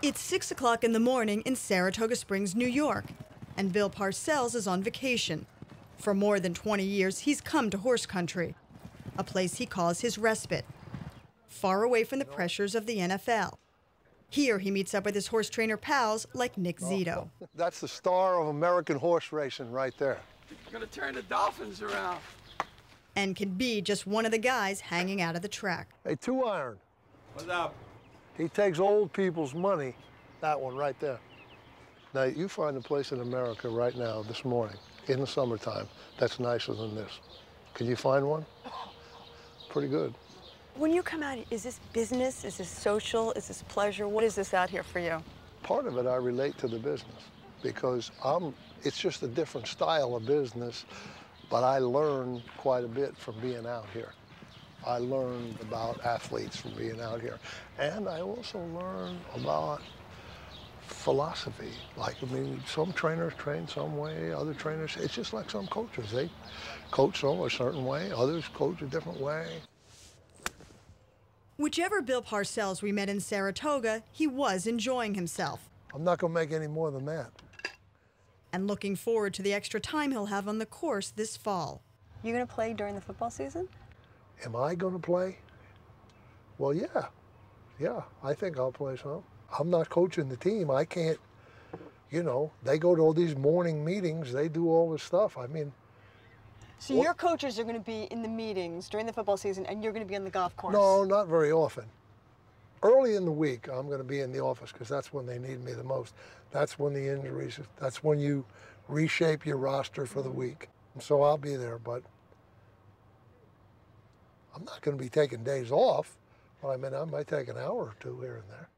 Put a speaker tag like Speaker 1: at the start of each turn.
Speaker 1: It's 6 o'clock in the morning in Saratoga Springs, New York, and Bill Parcells is on vacation. For more than 20 years, he's come to horse country, a place he calls his respite, far away from the pressures of the NFL. Here, he meets up with his horse trainer pals like Nick Zito.
Speaker 2: That's the star of American horse racing right there.
Speaker 3: You're gonna turn the Dolphins around.
Speaker 1: and can be just one of the guys hanging out of the track.
Speaker 2: Hey, two iron.
Speaker 3: What's up?
Speaker 2: He takes old people's money. That one right there. Now, you find a place in America right now, this morning, in the summertime, that's nicer than this. Can you find one? Pretty good.
Speaker 4: When you come out, is this business? Is this social? Is this pleasure? What is this out here for you?
Speaker 2: Part of it I relate to the business because I'm, it's just a different style of business, but I learn quite a bit from being out here. I learned about athletes from being out here. And I also learned about philosophy. Like, I mean, some trainers train some way, other trainers, it's just like some coaches. They coach some a certain way, others coach a different way.
Speaker 1: Whichever Bill Parcells we met in Saratoga, he was enjoying himself
Speaker 2: I'm not going to make any more than that.
Speaker 1: and looking forward to the extra time he'll have on the course this fall.
Speaker 4: You gonna play during the football season?
Speaker 2: Am I going to play? Well, yeah. Yeah, I think I'll play some. I'm not coaching the team. I can't, you know, they go to all these morning meetings, they do all this stuff. I mean,
Speaker 4: So
Speaker 2: What-
Speaker 4: your coaches are gonna be in the meetings during the football season, and you're gonna be on the golf course.
Speaker 2: no, not very often. Early in the week, I'm going to be in the office because that's when they need me the most. That's when the injuries, that's when you reshape your roster for the week. So I'll be there, but I'm not going to be taking days off. But I mean, I might take an hour or two here and there.